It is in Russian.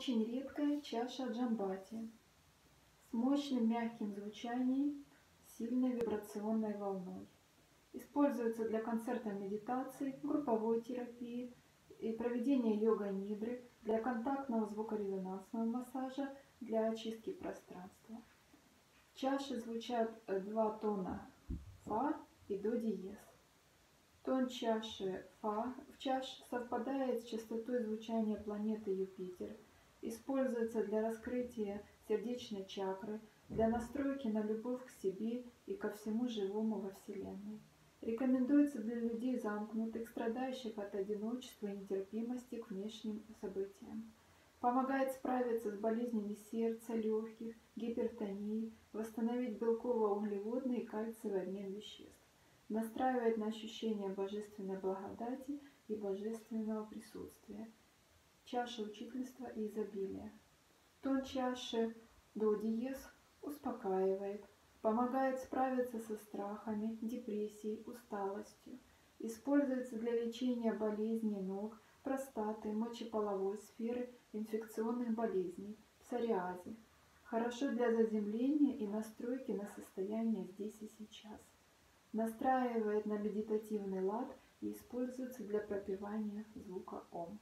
очень редкая чаша джамбати с мощным мягким звучанием, сильной вибрационной волной. Используется для концерта медитации, групповой терапии и проведения йога-нидры, для контактного звукорезонансного массажа, для очистки пространства. В чаше звучат два тона фа и до диез. Тон чаши фа в чаше совпадает с частотой звучания планеты Юпитер. Используется для раскрытия сердечной чакры, для настройки на любовь к себе и ко всему живому во Вселенной. Рекомендуется для людей замкнутых, страдающих от одиночества и нетерпимости к внешним событиям. Помогает справиться с болезнями сердца, легких, гипертонии, восстановить белково-углеводный и кальциевый обмен веществ. Настраивает на ощущение божественной благодати и божественного присутствия. Чаша учительства и изобилия. Тон чаши до диез успокаивает, Помогает справиться со страхами, депрессией, усталостью. Используется для лечения болезней ног, простаты, мочеполовой сферы, инфекционных болезней, псориазе. Хорошо для заземления и настройки на состояние здесь и сейчас. Настраивает на медитативный лад и используется для пропивания звука Ом.